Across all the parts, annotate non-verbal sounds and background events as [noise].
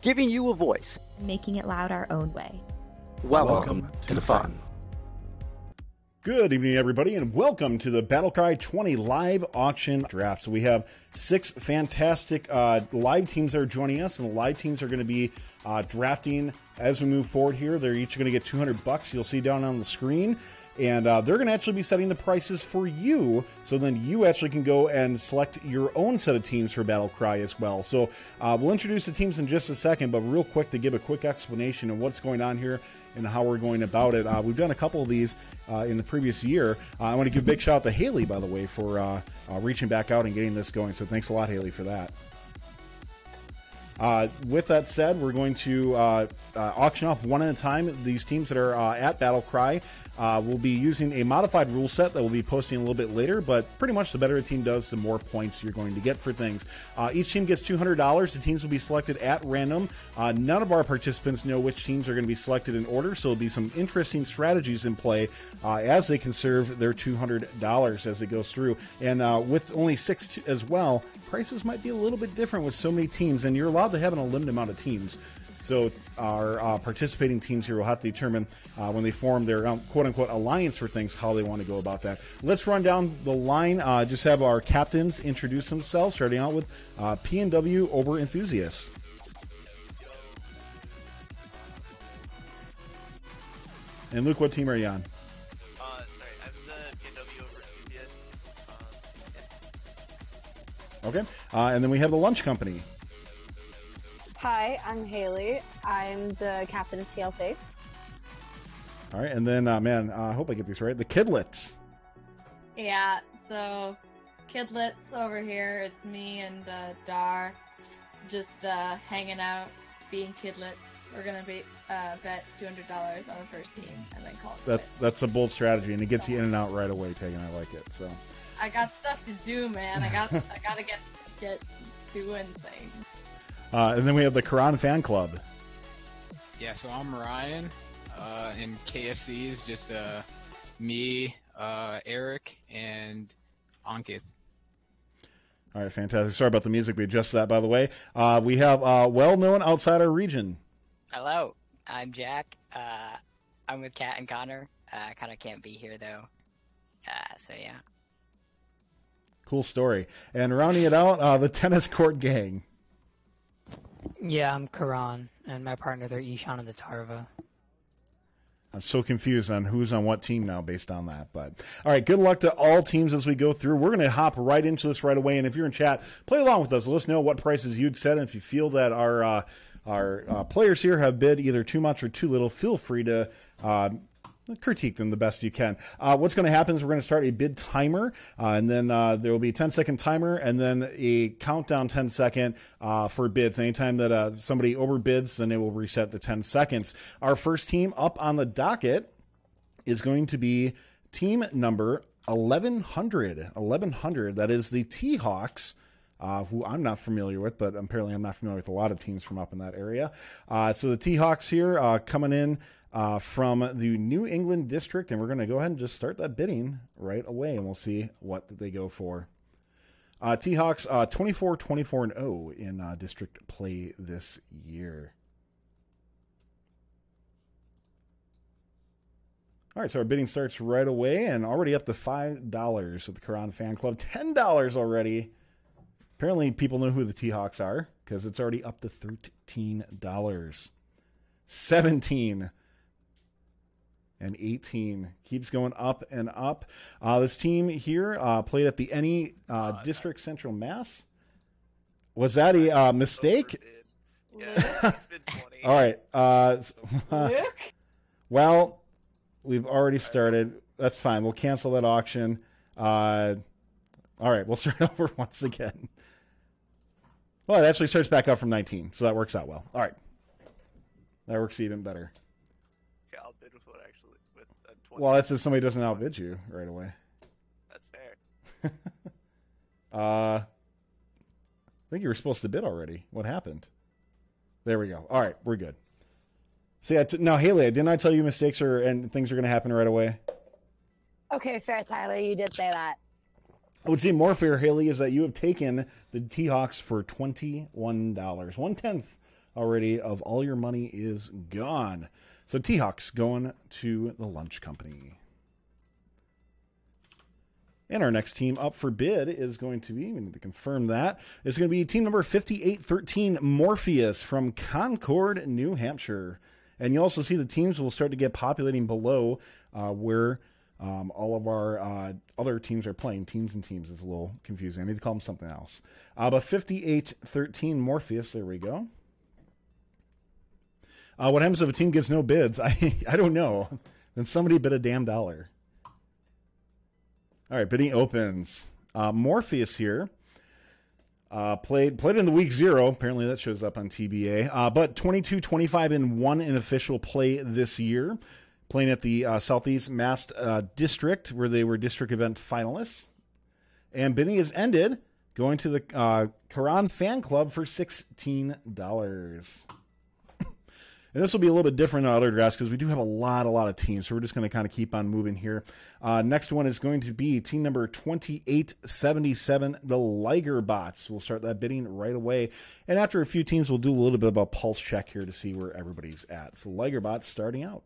giving you a voice, making it loud our own way. Welcome, Welcome to, to the fun. fun. Good evening, everybody, and welcome to the Battlecry 20 live auction draft. So we have six fantastic uh, live teams that are joining us, and the live teams are going to be uh, drafting as we move forward here. They're each going to get 200 bucks. You'll see down on the screen and uh, they're going to actually be setting the prices for you. So then you actually can go and select your own set of teams for battle cry as well. So uh, we'll introduce the teams in just a second but real quick to give a quick explanation of what's going on here and how we're going about it. Uh, we've done a couple of these uh, in the previous year. Uh, i want to give a big shout out to haley by the way for uh, reaching back out and getting this going. So thanks a lot haley for that. Uh, with that said, we're going to uh, uh, auction off one at a time these teams that are uh, at Battle Cry. Uh, we'll be using a modified rule set that we'll be posting a little bit later, but pretty much the better a team does, the more points you're going to get for things. Uh, each team gets $200. The teams will be selected at random. none of our participants know which teams are going to be selected in order, so there'll be some interesting strategies in play as they conserve their $200 as it goes through. And with only six t- as well, prices might be a little bit different with so many teams, and you're allowed to have an unlimited amount of teams. So our uh, participating teams here will have to determine uh, when they form their um, quote unquote alliance for things how they want to go about that. Let's run down the line. Uh, just have our captains introduce themselves, starting out with uh, PNW Over Enthusiasts. And Luke, what team are you on? Sorry, I'm the PNW Over Enthusiasts. Okay. Uh, and then we have the lunch company. Hi, I'm Haley. I'm the captain of TLC. All right, and then uh, man, uh, I hope I get these right. The Kidlets. Yeah, so Kidlets over here. It's me and uh, Dar, just uh, hanging out, being Kidlets. We're gonna be uh, bet two hundred dollars on the first team and then call it. That's that's a bold strategy, and it gets you in and out right away. Taking, I like it. So. I got stuff to do, man. I got I gotta get get doing things. Uh, and then we have the Quran fan club. Yeah, so I'm Ryan, uh, and KFC is just uh, me, uh, Eric, and Ankith. All right, fantastic. Sorry about the music. We adjusted that, by the way. Uh, we have uh, well-known outside our region. Hello, I'm Jack. Uh, I'm with Kat and Connor. I uh, kind of can't be here though. Uh, so yeah. Cool story. And rounding it out, uh, the tennis court gang. Yeah, I'm Karan, and my partners are Ishan and Atharva. I'm so confused on who's on what team now based on that. But all right, good luck to all teams as we go through. We're going to hop right into this right away. And if you're in chat, play along with us. Let us know what prices you'd set. And if you feel that our uh, our uh, players here have bid either too much or too little, feel free to uh, critique them the best you can. Uh, what's going to happen is we're going to start a bid timer, uh, and then uh, there will be a 10 second timer, and then a countdown 10 second uh, for bids. Anytime that uh, somebody overbids, then it will reset the 10 seconds. Our first team up on the docket is going to be team number 1100. 1100. That is the T Hawks. Uh, who I'm not familiar with, but apparently I'm not familiar with a lot of teams from up in that area. Uh, so the T Hawks here uh, coming in uh, from the New England district, and we're going to go ahead and just start that bidding right away, and we'll see what they go for. Uh, T Hawks uh, 24 24 and 0 in uh, district play this year. All right, so our bidding starts right away and already up to $5 with the Quran Fan Club. $10 already. Apparently, people know who the T Hawks are because it's already up to $13. 17 and 18 keeps going up and up. Uh, this team here uh, played at the any uh, uh District Central Mass. Was that a uh, mistake? Yeah, [laughs] All right. Uh, [laughs] well, we've already started. That's fine. We'll cancel that auction. all right, we'll [laughs] start over once again. Well, it actually starts back up from 19, so that works out well. All right. That works even better. Well, that's if somebody doesn't outbid you right away. That's fair. [laughs] uh, I think you were supposed to bid already. What happened? There we go. All right, we're good. See, I t- now Haley, didn't I tell you mistakes are and things are going to happen right away? Okay, fair, Tyler. You did say that. I would say more fair, Haley, is that you have taken the T Hawks for twenty one dollars, one tenth already of all your money is gone. So T Hawks going to the lunch company. And our next team up for bid is going to be, we need to confirm that, is going to be team number 5813 Morpheus from Concord, New Hampshire. And you also see the teams will start to get populating below uh, where um, all of our uh, other teams are playing. Teams and teams is a little confusing. I need to call them something else. Uh, but 5813 Morpheus, there we go. Uh, what happens if a team gets no bids? [laughs] I, I don't know. Then somebody bid a damn dollar. All right, bidding opens. Uh, Morpheus here. Uh, played played in the week zero. Apparently that shows up on TBA. Uh, but 22, 25, and one in official play this year. Playing at the uh, Southeast Mass uh, District, where they were district event finalists. And bidding has ended, going to the uh, Quran Fan Club for $16. And this will be a little bit different than other drafts because we do have a lot, a lot of teams. So we're just going to kind of keep on moving here. Uh, next one is going to be team number 2877, the Liger Bots. We'll start that bidding right away. And after a few teams, we'll do a little bit of a pulse check here to see where everybody's at. So Liger Bots starting out.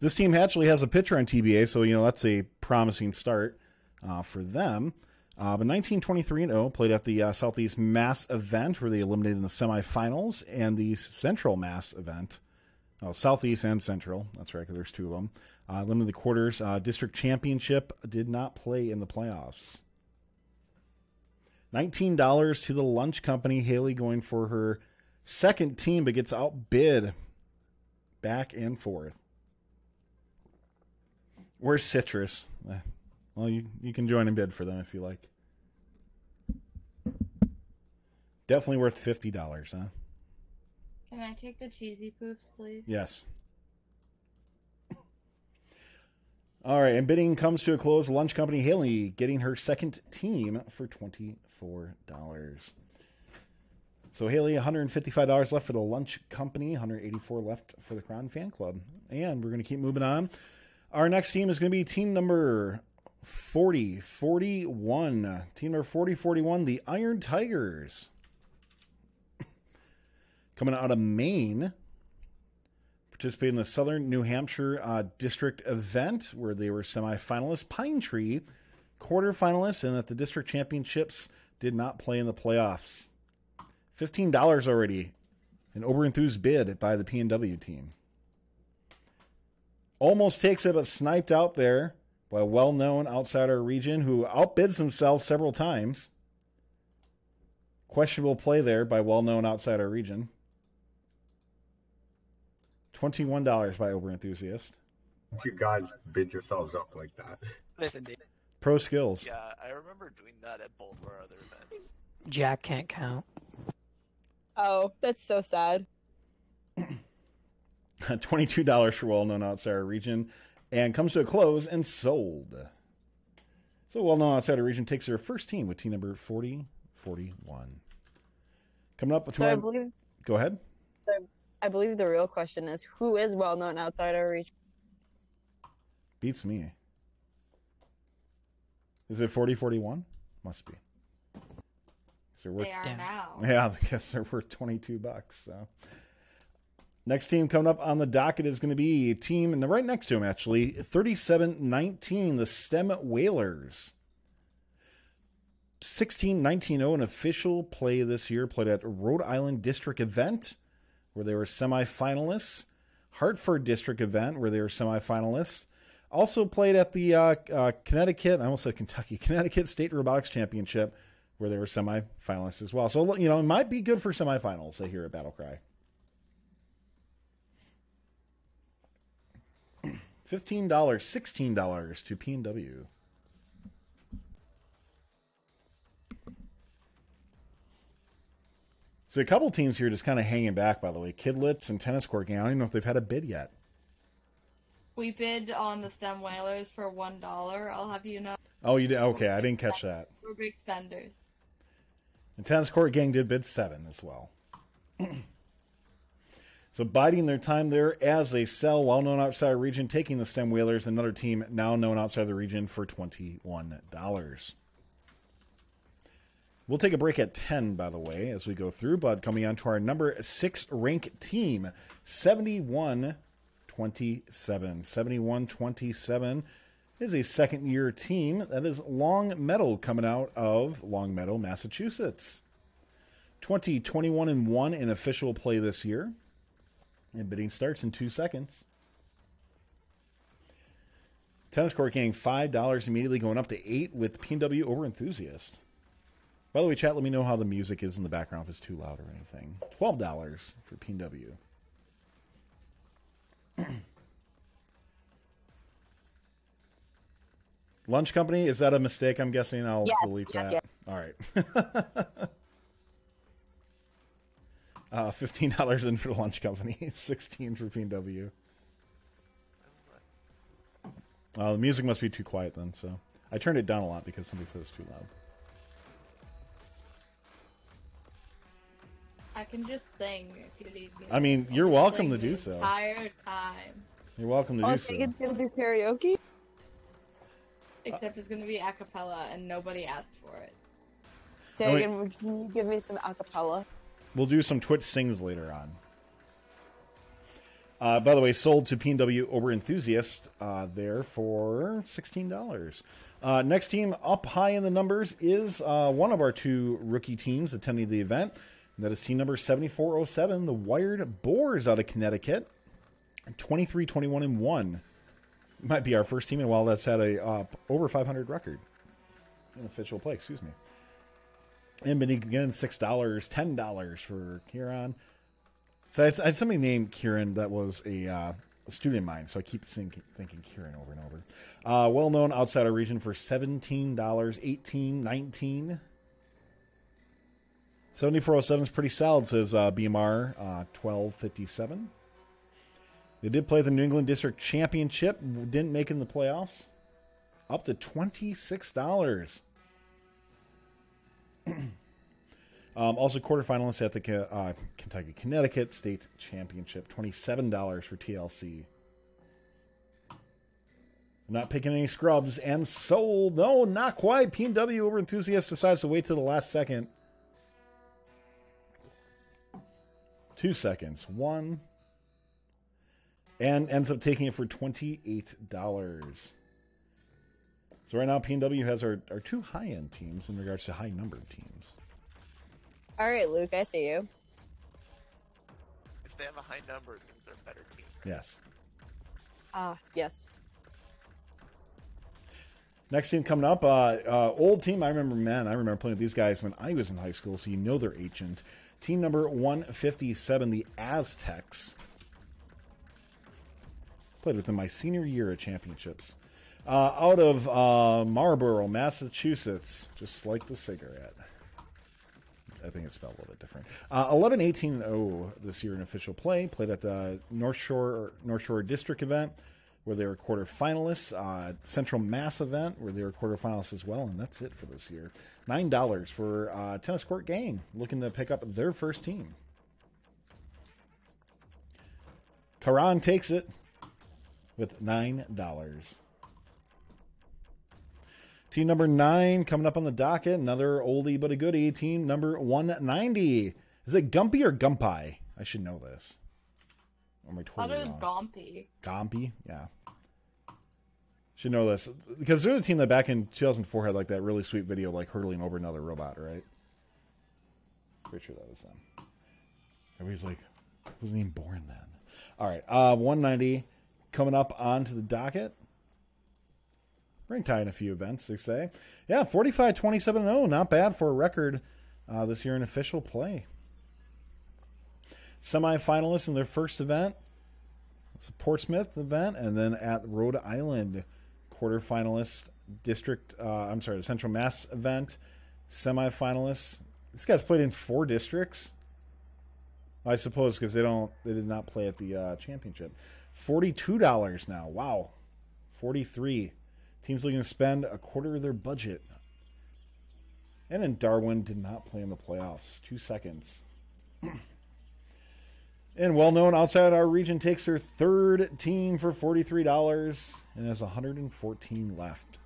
This team actually has a pitcher on TBA, so you know that's a promising start uh, for them. Uh, but 1923 and 0 played at the uh, Southeast Mass event where they eliminated in the semifinals and the Central Mass event. Oh, Southeast and Central. That's right, because there's two of them. Uh, eliminated the quarters. Uh, district championship did not play in the playoffs. $19 to the lunch company. Haley going for her second team, but gets outbid back and forth. Where's Citrus? Well, you, you can join and bid for them if you like. Definitely worth fifty dollars, huh? Can I take the cheesy poofs, please? Yes. [coughs] All right, and bidding comes to a close. Lunch Company Haley getting her second team for twenty-four dollars. So Haley, one hundred and fifty-five dollars left for the Lunch Company, one hundred eighty-four left for the Crown Fan Club, and we're going to keep moving on. Our next team is going to be team number 40 41. Team number 40 41, the Iron Tigers. [laughs] Coming out of Maine, participated in the Southern New Hampshire uh, District event where they were semifinalists. Pine Tree, quarterfinalists, and at the district championships did not play in the playoffs. $15 already. An over-enthused bid by the PNW team. Almost takes it, but sniped out there by a well known outsider region who outbids themselves several times. Questionable play there by well known outsider region. $21 by Over Enthusiast. You guys bid yourselves up like that. Listen, dude. Pro skills. Yeah, I remember doing that at both of our other events. Jack can't count. Oh, that's so sad. [clears throat] $22 for well known outsider region and comes to a close and sold. So, well known outside outsider region takes their first team with team number 40 41. Coming up, So I believe go ahead. I believe the real question is who is well known outside our region? Beats me. Is it 40 41? Must be. So we're, They are now. yeah, [laughs] I guess they're worth 22 bucks. So. Next team coming up on the docket is going to be a team, and right next to him actually, 37 19, the STEM Whalers. 16 19 0, an official play this year, played at Rhode Island District event where they were semifinalists, Hartford District event where they were semifinalists. Also played at the uh, uh, Connecticut, I almost said Kentucky, [laughs] Connecticut State Robotics Championship where they were semifinalists as well. So, you know, it might be good for semifinals, I hear at Battle Cry. $15, $16 to P&W. So a couple teams here just kind of hanging back, by the way. Kidlets and Tennis Court Gang. I don't even know if they've had a bid yet. We bid on the stem whalers for one dollar. I'll have you know Oh, you did? Okay, I didn't catch that. we're big spenders. And Tennis Court Gang did bid seven as well. [clears throat] so biding their time there as they sell well known outside the region, taking the STEM Whalers, another team now known outside the region for $21. We'll take a break at 10, by the way, as we go through, but coming on to our number six rank team, 71 27. 71 27 is a second year team that is Longmeadow coming out of Longmeadow, Massachusetts. 20, 21, and 1 in official play this year. And bidding starts in two seconds. Tennis court gang $5 immediately going up to 8 with PW over enthusiast. By the way, chat, let me know how the music is in the background if it's too loud or anything. $12 for PW. [clears throat] Lunch company, is that a mistake? I'm guessing I'll Yes, delete yes, that. yes. All right. [laughs] uh, $15 in for the lunch company, [laughs] 16 for PW. Uh, the music must be too quiet then, so I turned it down a lot because somebody said it's too loud. I can just sing if you need me. I mean, you're just welcome sing to the do so. Entire time. You're welcome to Oh, do I so. think it's gonna do karaoke. Except it's gonna be a cappella and nobody asked for it. Oh, wait. Can you give me some acapella? We'll do some Twitch sings later on. Uh, by the way, sold to PNW over enthusiast uh, there for sixteen dollars. Uh, next team up high in the numbers is uh, one of our two rookie teams attending the event. That is team number seventy four oh seven, the Wired Boars out of Connecticut, 23, 21, and one. Might be our first team in a while that's had a uh, over five hundred record in official play. Excuse me. And then again, six dollars, ten dollars for Kieran. So I, had somebody named Kieran that was a, uh, a student of mine, so I keep thinking, thinking Kieran over and over. Uh, well known outside our region for seventeen dollars, eighteen, nineteen. Seventy four oh seven is pretty solid, says uh, BMR uh, twelve fifty seven. They did play the New England District Championship, didn't make in the playoffs. Up to twenty six dollars. [clears throat] Um, also, quarterfinalists at the uh, Kentucky Connecticut State Championship, twenty-seven dollars for TLC. Not picking any scrubs and sold. No, not quite. P&W over enthusiast decides to wait till the last second. Two seconds. One. And ends up taking it for twenty-eight dollars. So right now, P&W has our, our two high-end teams in regards to high-numbered teams. All right, Luke, I see you. If they have a high number, it means they're a better team. Yes. Ah, yes. Next team coming up, uh, uh, old team. I remember, man, I remember playing with these guys when I was in high school, so you know they're ancient. Team number 157, the Aztecs. Played with them my senior year at championships. Uh, out of uh, Marlborough, Massachusetts, just like the cigarette. I think it's spelled a little bit different. Uh, 11 18 0 this year in official play. Played at the North Shore North Shore District event where they were quarterfinalists. Uh, Central Mass event where they were quarterfinalists as well, and that's it for this year. Nine dollars for uh, tennis court gang looking to pick up their first team. Karan takes it with nine dollars. Team number nine coming up on the docket. Another oldie but a goodie. Team number 190. Is it Gumpy or Gumpy? I should know this. Or am I thought totally it was wrong? Gompei. Gompei? Yeah. Should know this. Because they're the team that back in 2004 had like that really sweet video like hurtling over another robot, right? Pretty sure that was them. Everybody's like, I wasn't even born then. All right. Uh, 190 coming up onto the docket. Ring tie in a few events, they say. Yeah, 45 27 0. Not bad for a record uh, this year in official play. Semi-finalists in their first event. It's a Portsmouth event, and then at Rhode Island, quarterfinalist district. Uh, I'm sorry, the Central Mass event, semifinalists. This guys played in four districts. I suppose because they don't, they did not play at the uh, championship. Forty-two dollars now. Wow, forty-three. Teams looking to spend a quarter of their budget. And then Darwin did not play in the playoffs. Two seconds. [clears throat] and well known outside our region takes their third team for $43 and has 114 left.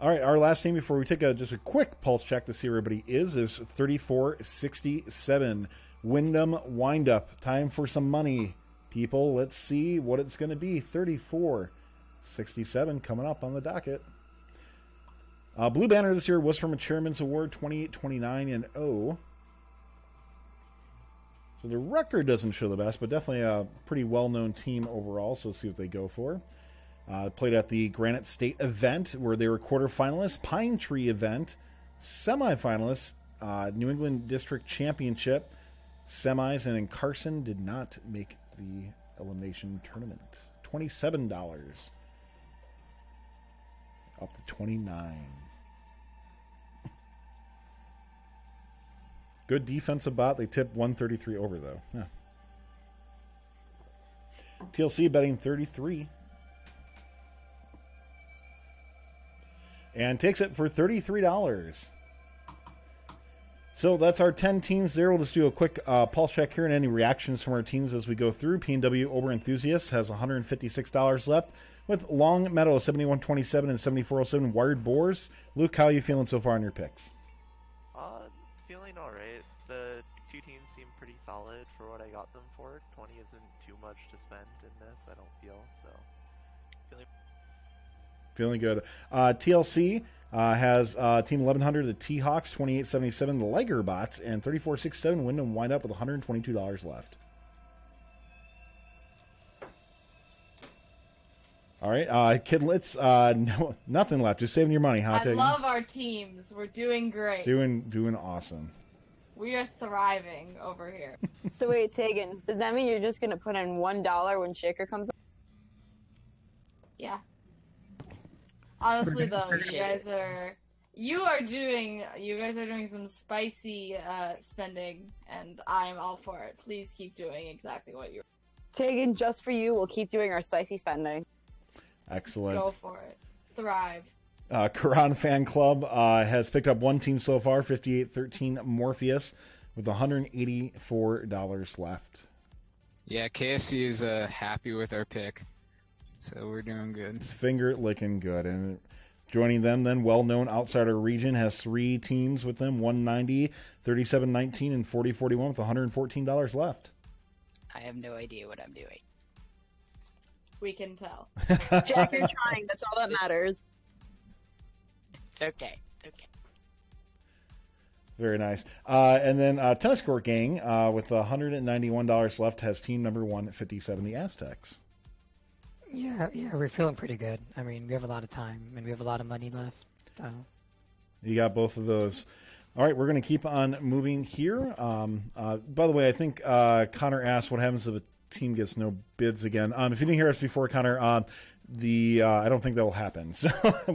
All right, our last team before we take a, just a quick pulse check to see where everybody is is 3467 Windham Windup. Time for some money, people. Let's see what it's going to be. 3467 coming up on the docket. Uh, Blue Banner this year was from a Chairman's Award 2829 and 0. So the record doesn't show the best, but definitely a pretty well known team overall. So see what they go for. Uh, played at the Granite State event where they were quarterfinalists, Pine Tree event, semifinalists, uh, New England District Championship, semis, and in Carson did not make the elimination tournament. $27 up to 29 [laughs] Good defensive bot. They tipped 133 over, though. TLC betting 33. And takes it for $33. So that's our 10 teams there. We'll just do a quick uh, pulse check here and any reactions from our teams as we go through. PNW Over Enthusiasts has $156 left with Longmeadow 7127 and 7407 Wired Boars. Luke, how are you feeling so far on your picks? Uh, feeling alright. The two teams seem pretty solid for what I got them for. 20 isn't too much to spend in this, I don't feel, so. Feeling Feeling good. Uh, TLC uh, has uh, Team 1100, the T Hawks, 2877, the Liger Bots, and 3467 Windham wind up with $122 left. All right, uh, Kidlets, uh, [laughs] no, nothing left. Just saving your money, huh? I Tegan? love our teams. We're doing great. doing doing awesome. We are thriving over here. [laughs] So wait, Tegan, does that mean you're just gonna put in one dollar when Shaker comes up? Yeah. Honestly, though, you guys are you are doing you guys are doing some spicy uh, spending, and I'm all for it. Please keep doing exactly what you're. Tegan, just for you, we'll keep doing our spicy spending. Excellent. Go for it. Thrive. Uh, Quran Fan Club uh, has picked up one team so far, 5813 Morpheus, with $184 left. Yeah, KFC is uh, happy with our pick, so we're doing good. It's finger licking good. And joining them, then, well known outsider region has three teams with them 190, 3719, and 4041 with $114 left. I have no idea what I'm doing. We can tell. [laughs] Jack, you're trying. That's all that matters. It's okay. It's okay. Very nice. Uh, and then uh, Tennis Court Gang uh, with $191 left has team number 157, the Aztecs. Yeah, yeah, we're feeling pretty good. I mean, we have a lot of time and we have a lot of money left. So You got both of those. All right, we're going to keep on moving here. Um, uh, by the way, I think uh, Connor asked what happens if a team gets no bids again. Um, if you didn't hear us before, Connor, um, the uh, I don't think that will happen. [laughs] So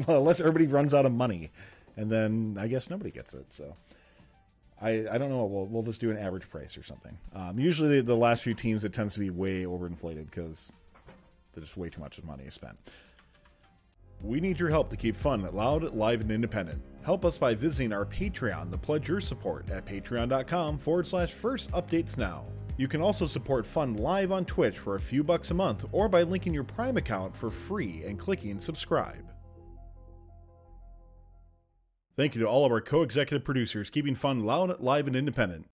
unless everybody runs out of money, and then I guess nobody gets it. So I I don't know. We'll we'll just do an average price or something. Um, usually the last few teams it tends to be way overinflated because there's way too much of money is spent. We need your help to keep fun, loud, live, and independent. Help us by visiting our Patreon to pledge your support at patreon.com forward slash first updates now. You can also support Fun live on Twitch for a few bucks a month or by linking your Prime account for free and clicking subscribe. Thank you to all of our co executive producers, keeping Fun loud, live, and independent.